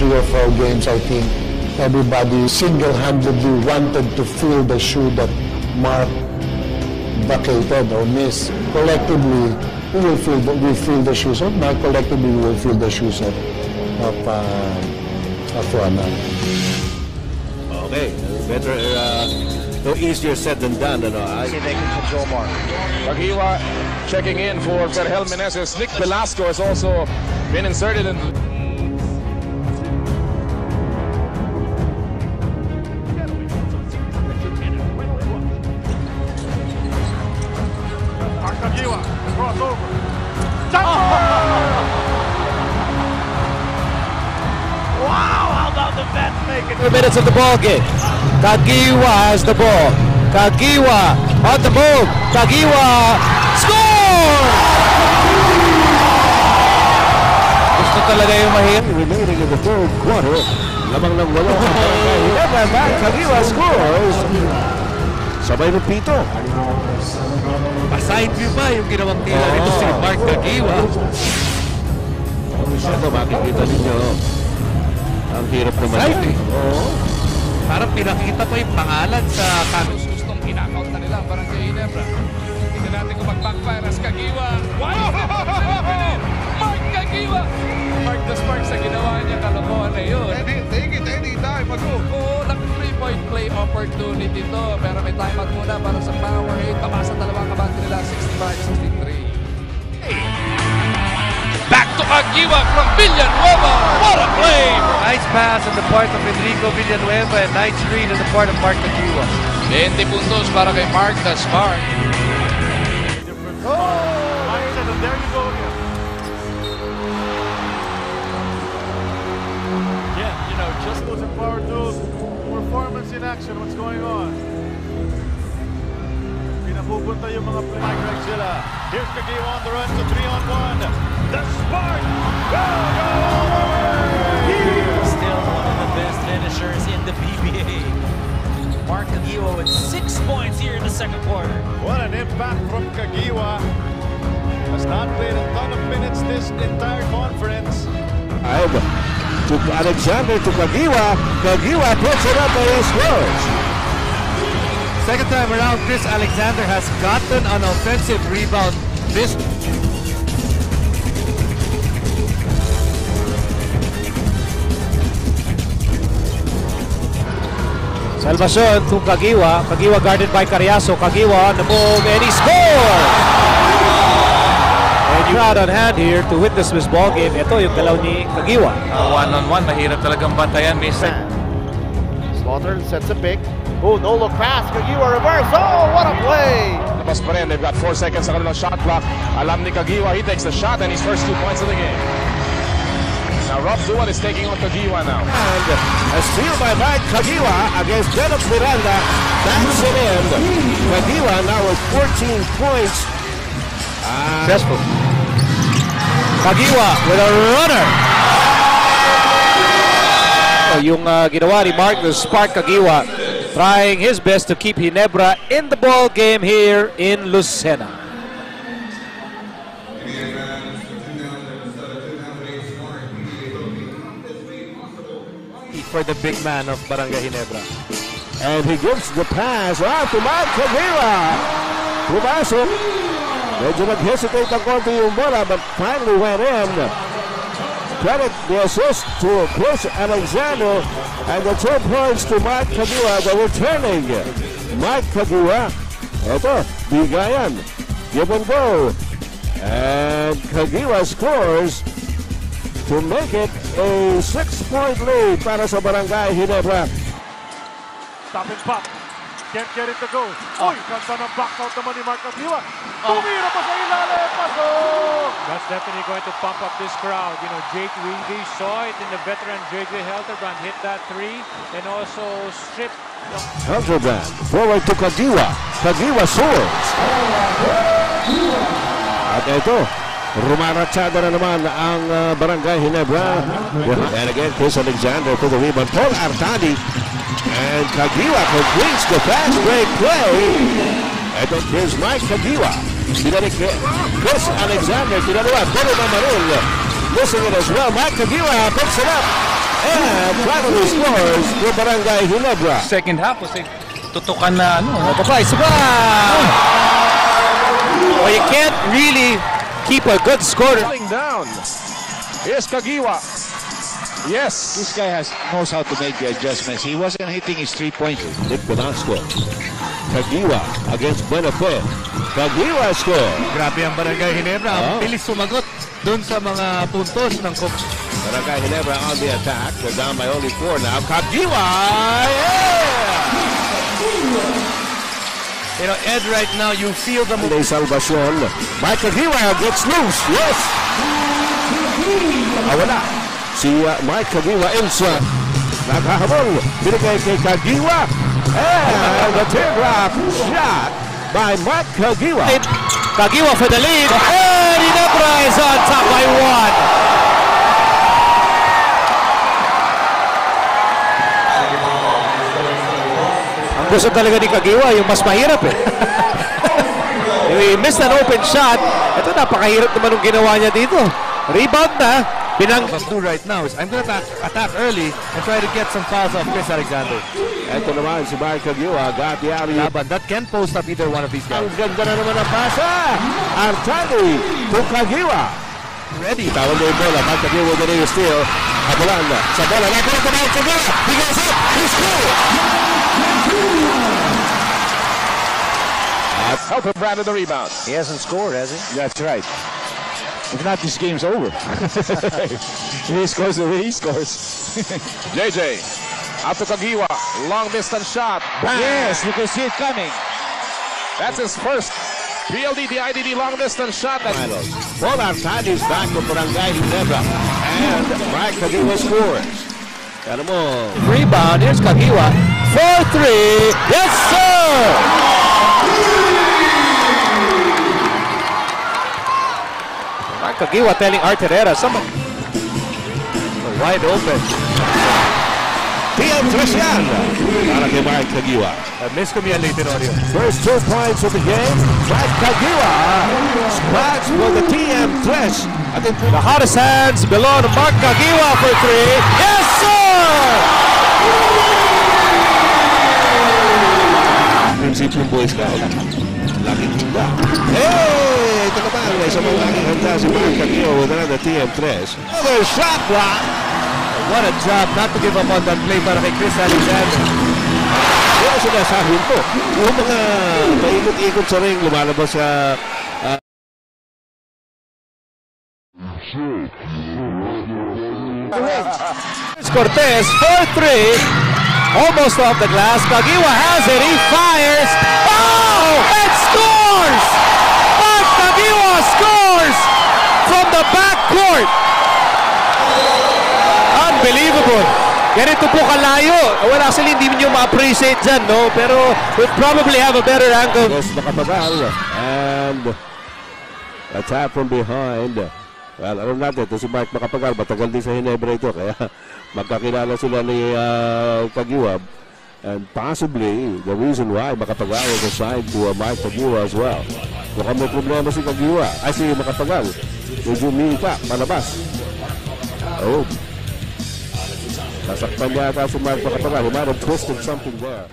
three or four games, I think everybody single-handedly wanted to fill the shoe that Mark vacated or missed. Collectively, we will fill the, we fill the shoes of Mark. Collectively, we will fill the shoes of, of, uh, of Juana. Okay, better, uh, no easier said than done. Ano, I, they can control Mark. Caguioa checking in for Vergel Meneses. Nick Velasco has also been inserted in. Minutes of the ball game. Kagiwa has the ball. Kagiwa on the move. Kagiwa score! Gusto talaga yung mahirap. remaining in the third quarter. Lamang ng Ginebra. Matt Kagiwa scores. Sabay ng pito. Aside view pa yung ginawang tila nito si Mark Kagiwa. Ito, makikita ninyo. Ang hirap naman. Side eh. Oo. Parang pinakita pa yung pangalan sa kanus. Gustong kinakaut na nila ang Barangay Ginebra. Tingnan natin kung mag-backfire as Kagiwa. Wow! Mark Kagiwa! Mark the Spark sa ginawa niya kalokohan na yun. Take it anytime, mag-go. Oo, lang three-point play opportunity to. Pero may timeout muna para sa Power 8. Pamasa dalawang kabante nila, 65-63. Back from Villanueva. What a play! Nice pass on the part of Enrico Villanueva and nice screen on the part of Mark Caguioa. 20 puntos para kay Mark the Spark. Mindset, there you go again. Yeah, you know, just looking forward to tools. Performance in action, what's going on? Pinapupunta yung mga play. Mike Rexilla. Here's Caguioa on the run to three on one. The spark! Go, go, all the way! Still one of the best finishers in the PBA. Mark Caguioa with six points here in the second quarter. What an impact from Caguioa. Has not played a ton of minutes this entire conference. Five to Alexander to Caguioa. Caguioa puts it up and he scores. Second time around, Chris Alexander has gotten an offensive rebound this Salvacion to Kagiwa. Kagiwa guarded by Cariaso. Kagiwa on the move and he scores! And you crowd on hand here to witness this ball game. Ito yung galaw ni Kagiwa. one-on-one, mahirap talagang bantayan minsan. Slaughter sets a pick. Oh, no look pass. Caguioa reverse. Oh, what a play! Labas pa rin. They've got 4 seconds sa kanilang shot clock. Alam ni Caguioa, he takes the shot and his first two points of the game. Now Rob Dual is taking on Caguioa now. And a steal by Mike Caguioa against Dennis Miranda. Backs it in. Caguioa now with 14 points. Ah, Successful. Caguioa with a runner. Yung uh, ginawa ni Mark the Spark Caguioa trying his best to keep Ginebra in the ball game here in Lucena. For the big man of Barangay Ginebra. and he gives the pass out to Mike Caguioa. Pumasok. Medyo nag-hesitate ang konti yung bola but finally went in. Credit the assist to Chris Alexander and the two points to Mike Kagiwa, the returning Mike Kagiwa. Ito, bigayan. Give and go. And Kagiwa scores to make it a six-point lead para sa Barangay Ginebra. Stop and pop. Can't get it to go. Uy, ganda ng back naman ni Mark Kagiwa. Tumira pa sa ilalim. Pasok! That's definitely going to pump up this crowd. You know, Jake Weedy saw it in the veteran JJ Helterbrand hit that three and also stripped Helterbrand forward to Caguioa. Caguioa soars. At ito, rumaratsada na naman ang uh, Barangay Ginebra. And again, Chris Alexander to the rebound. Paul Artadi. And Caguioa completes the fast break play. Ito, here's Mike Caguioa. Binalik ni Chris Alexander. Tinalawa, Tony Mamarul. Missing it as well. Mike Caguioa picks it up. And finally scores for Barangay Ginebra. Second half was tutukan na ano. Kapay, isa pa! Well, you can't really keep a good score. Falling down. Here's Caguioa. Yes. This guy has knows how to make the adjustments. He wasn't hitting his three pointer. Nick Velasco. Kagiwa against Buenafe. Kagiwa score. Grabe ang Barangay Ginebra. Ang Oh. bilis sumagot dun sa mga puntos ng coach. Barangay Ginebra on the attack. They're down by only four now. Kagiwa! Yeah! You know, Ed, right now, you feel the May salvation. Mike Kagiwa gets loose. Yes! Ah, Si Mike Kagiwa Elsa. Nakahabol. Binigay kay Kagiwa. And the teardrop shot by Mike Kagiwa. Kagiwa for the lead. And Ginebra is on top by one. Ang gusto talaga ni Kagiwa, yung mas mahirap eh. He missed an open shot. Ito, napakahirap naman yung ginawa niya dito. Rebound na. Binang... What I'll do right now is I'm going to attack, attack early and try to get some fouls off Chris Alexander. Ito naman si Mike Caguioa. Got the alley. Laban, that can post up either one of these guys. Ang ganda na naman ang pasa. Artadi to Caguioa. Ready. Tawag na yung bola. Mike Caguioa with the steal. Habulan na. Sa bola. Nakuha ko Mike Caguioa. He goes up. He scores. Helper Brandon the rebound. He hasn't scored, has he? That's right. If not, this game's over. he scores the way he scores. JJ. Out to Caguioa. Long distance shot. Bang. yes, you can see it coming. That's his first PLD, the IDD long distance shot. That Paul Artadi is back to Barangay Ginebra. And Mike Caguioa scores. Alam mo, Rebound. Here's Caguioa. 4-3. Yes, sir! Caguioa telling Art Herrera, someone wide open. PM Trishan. Para kay Mike Caguioa. Uh, miss ko yan later on yun. First two points of the game. Mike Caguioa squats for the TM Trish. At in The hottest hands belong to Mark Caguioa for three. Yes, sir! Prinsipyo Boy Scout. Laking handa. Hey! Na ba? May isang malaking handa si Mark Caguioa with another TM Trish. Another shot block. What a job not to give up on that play para kay Chris Alexander. Kaya sinasabi ko, yung mga paikot-ikot sa ring, lumalabas sa Cortez, 4-3. Almost off the glass. Caguioa has it. He fires. Oh! Ganito po kalayo. Well, actually, hindi nyo ma-appreciate dyan, no? Pero we'll probably have a better angle. Yes, nakapagal. And a tap from behind. Well, alam natin, ito si Mark Makapagal. Matagal din sa Hinebra ito. Kaya magkakilala sila ni uh, Kagiwa. And possibly, the reason why Makapagal was assigned to uh, Mark Kagiwa as well. Mukhang may problema si Kagiwa. Ay, si Makapagal. Medyo umiika, palabas. Oh. Nasaktan niya ata si. He might have twisted something there.